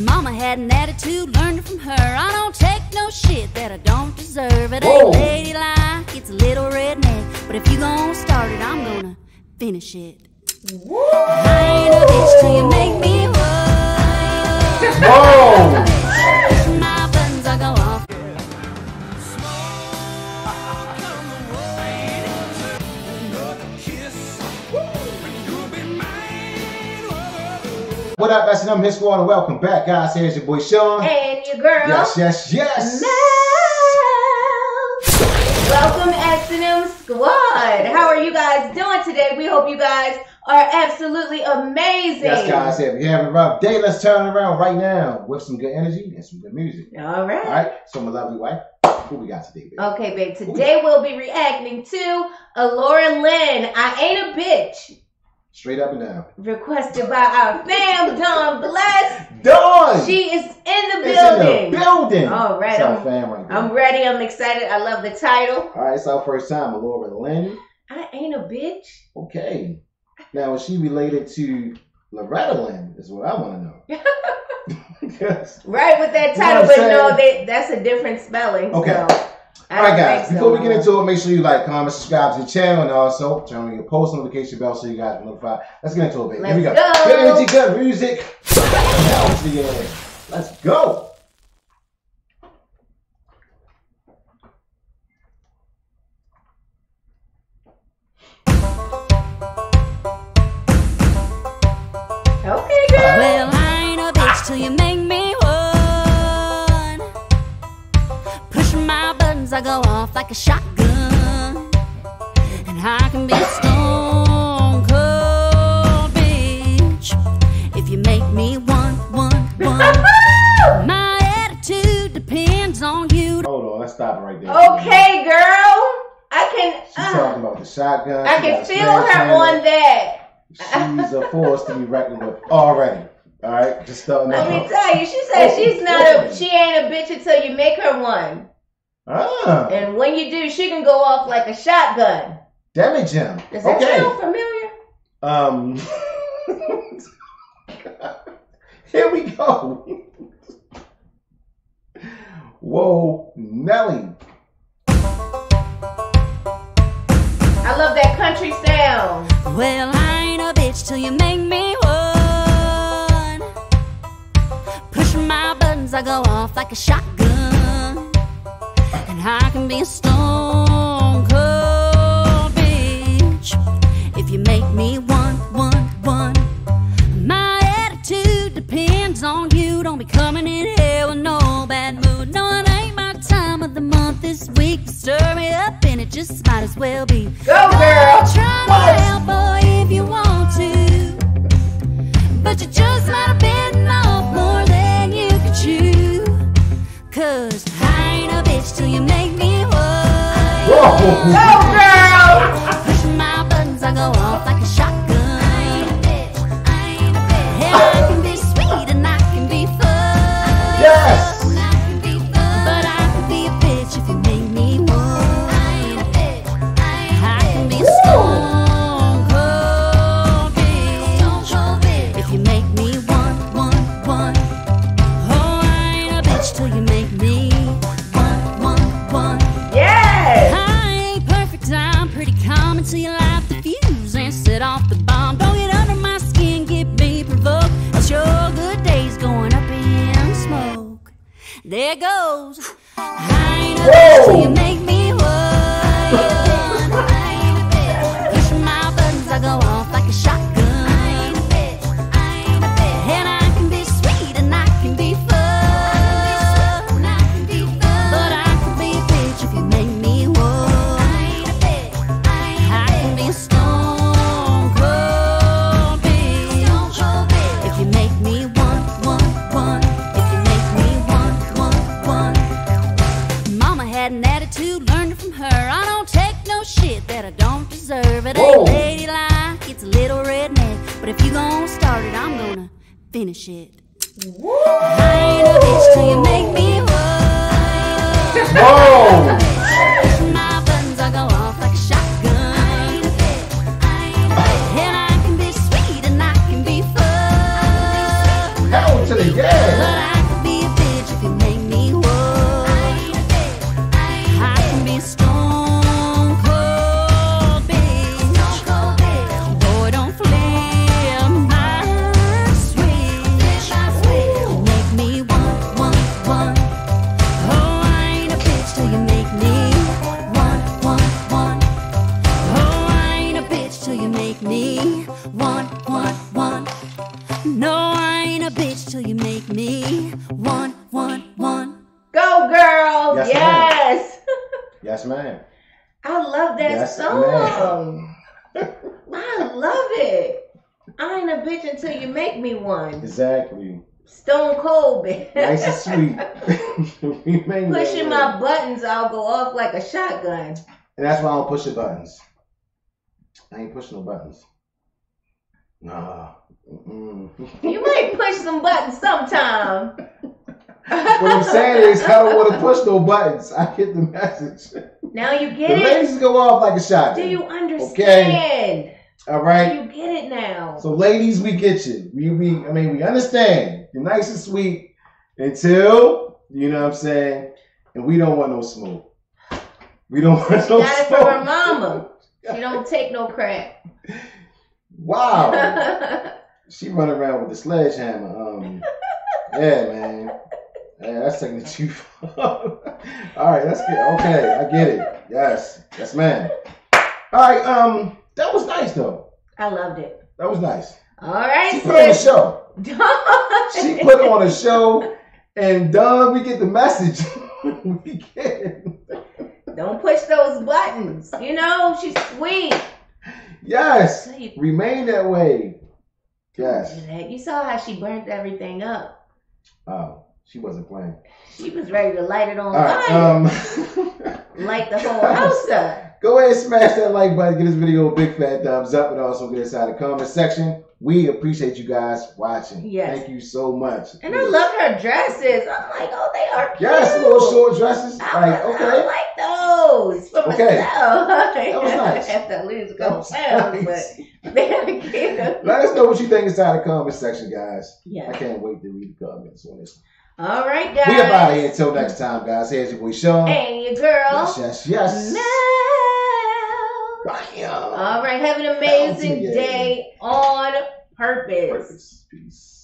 Mama had an attitude, learned it from her. I don't take no shit that I don't deserve. It Whoa. ain't ladylike, it's a little redneck. But if you gon' start it, I'm gonna finish it. I ain't a bitch till you make me one. What up, S&M Hit Squad, and welcome back, guys. Here's your boy Shawn. And your girl. Yes, yes, yes. Mel. Welcome S&M Squad. How are you guys doing today? We hope you guys are absolutely amazing. Yes, guys. If you're having a rough day, let's turn it around right now with some good energy and some good music. All right. All right. So, my lovely wife, who we got today, baby? Okay, babe. Today we'll be reacting to Alaura Lynne. I ain't a bitch. Straight up and down. Requested by our fam, Don Bless. Dawn. She is in the It's building. in the building. All right, I'm- fam right. I'm ready. I'm excited. I love the title. All right, it's our first time, Laura Lynn. I ain't a bitch. Okay. Now, is she related to Loretta Lynn? Is what I want to know. Yes. Right with that You know title, but I'm no, they, that's a different spelling. Okay. So All right, guys. think Before we get into it, make sure you like, comment, subscribe to the channel, and also turn on your post notification bell so you guys are notified. Let's get into it, baby. Here we go. Go. Good energy, good music. Now to the end. Let's go. Okay, girl. Well, I ain't a bitch till you make me I go off like a shotgun. And I can be a stone cold bitch if you make me one, one, one. My attitude depends on you. Hold on. Let's stop right there. Okay, girl. I can. She's uh, talking about the shotgun. I can got a feel sledgehammer. her on that. She's a force to be reckoned with already. All right, just starting Let me tell you, she said she's not a. She ain't a bitch until you make her one. Ah, And when you do, she can go off like a shotgun. damage him. Does that Okay. sound familiar? Um. here we go. Whoa, Nelly. I love that country sound. Well, I ain't a bitch till you make me one. Push my buttons, I go off like a shotgun. I can be a stone cold bitch if you make me one, one, one. My attitude depends on you. Don't be coming in here with no bad mood. No, it ain't my time of the month this week. Stir me up, and it just might as well be. Go, girl. Try to help, boy, if you want to. But you just might have bitten off more than you could chew. Cause I ain't a bitch till you make me. Whoa. Go, girl. Pushing my buttons, I go off like a shotgun. I can be sweet I can be fun. Yes. I can be a bitch if you make me one. I can be a stone cold bitch if you make me one, one, one. Oh, I ain't a bitch till you make me There goes. Deserve. It Whoa. ain't ladylike, it's a little redneck. But if you gon' start it, I'm gonna finish it. I ain't a bitch till you make me one. Yes, Yes. Yes, ma'am. I love that Yes, song. I love it. I ain't a bitch until you make me one. Exactly. Stone cold, bitch. Nice and sweet. Pushing way. my buttons, I'll go off like a shotgun. And that's why I don't push the buttons. I ain't pushing no buttons. Nah. Mm-mm. You might push some buttons sometime. what I'm saying is, I don't want to push no buttons. I get the message. Now you The get it. ladies go off like a shot. Do you understand? All Do you get it now? So, ladies, we get you. We, we, I mean, we understand. You're nice and sweet until you know what I'm saying, and we don't want no smoke. We don't want no Got it smoke. from her mama. She don't take no crap. Wow. She run around with a sledgehammer. Um, yeah, man. Yeah, that's taking too far. All right, that's good. Okay, I get it. Yes, yes, man. All right, um, that was nice though. I loved it. That was nice. All right, She put on a show. She put on a show, and done, we get the message. we get. Don't push those buttons. You know, she's sweet. Yes, remain that way. Yes. you saw how she burnt everything up. Oh, she wasn't playing. She was ready to light it on right, fire. um. light the whole house up. Go ahead and smash that like button, give this video a big fat thumbs up, and also get inside the comment section. We appreciate you guys watching. Yes. Thank you so much. And I love her dresses. I'm like, oh, they are cute. Yes, little short dresses. I, Like, I okay. like those for Okay. myself. That was nice. I have to lose a couple pounds, nice. but they're cute. Let us know what you think inside the comment section, guys. Yeah. I can't wait to read the comments on this. All right, guys. We up out of here until next time, guys. Here's your boy Shawn. And your girl. Yes, yes, yes. Mel. All right, have an amazing day on purpose. Purpose. Peace.